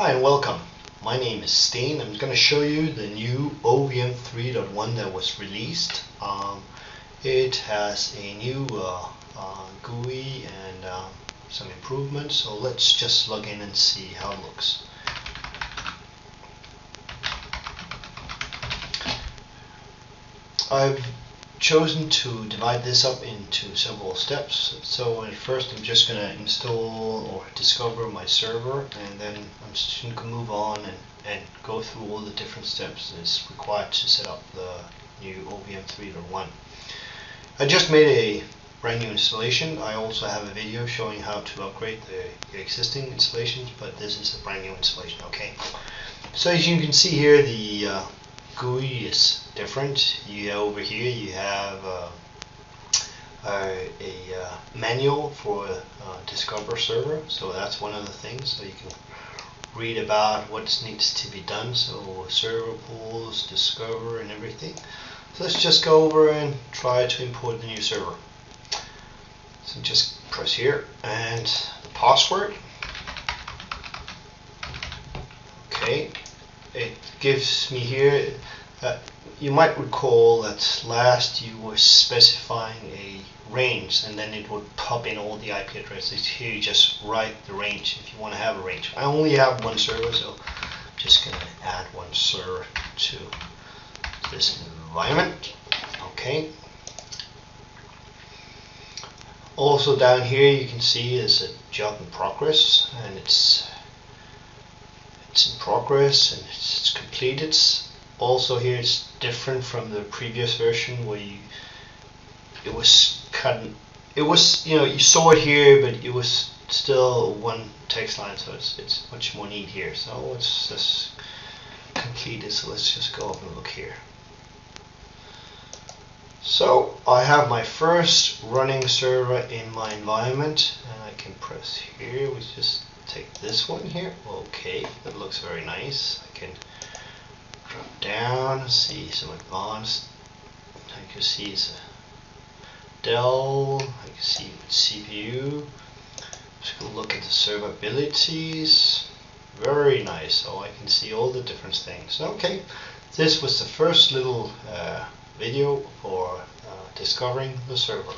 Hi and welcome. My name is Steen. I'm going to show you the new OVM 3.1 that was released. Um, it has a new uh, uh, GUI and uh, some improvements. So let's just log in and see how it looks. I've chosen to divide this up into several steps. So at first I'm just going to install or discover my server and then I'm just going to move on and, and go through all the different steps that's required to set up the new OVM 3.1. I just made a brand new installation. I also have a video showing how to upgrade the, existing installations but this is a brand new installation. Okay. So as you can see here the uh, GUI is different. You over here you have uh, a, a uh, manual for uh, Discover server, so that's one of the things. So you can read about what needs to be done. So server pools, Discover, and everything. So let's just go over and try to import the new server. So just press here and the password. It gives me here you might recall that last you were specifying a range and then it would pop in all the IP addresses. Here you just write the range if you want to have a range. I only have one server so I'm just gonna add one server to this environment. Okay. Also down here you can see is a job in progress and it's it's in progress and it's completed. Also here it's different from the previous version where you it was cut it was you know you saw it here but it was still one text line so it's it's much more neat here. So let's just complete it so let's just go up and look here. So I have my first running server in my environment and I can press here we just take this one here. Okay that looks very nice. I can drop down, see some advanced, I can see it's a Dell, I can see CPU, just gonna look at the server abilities, very nice, so I can see all the different things. Okay, this was the first little uh, video for uh, discovering the server.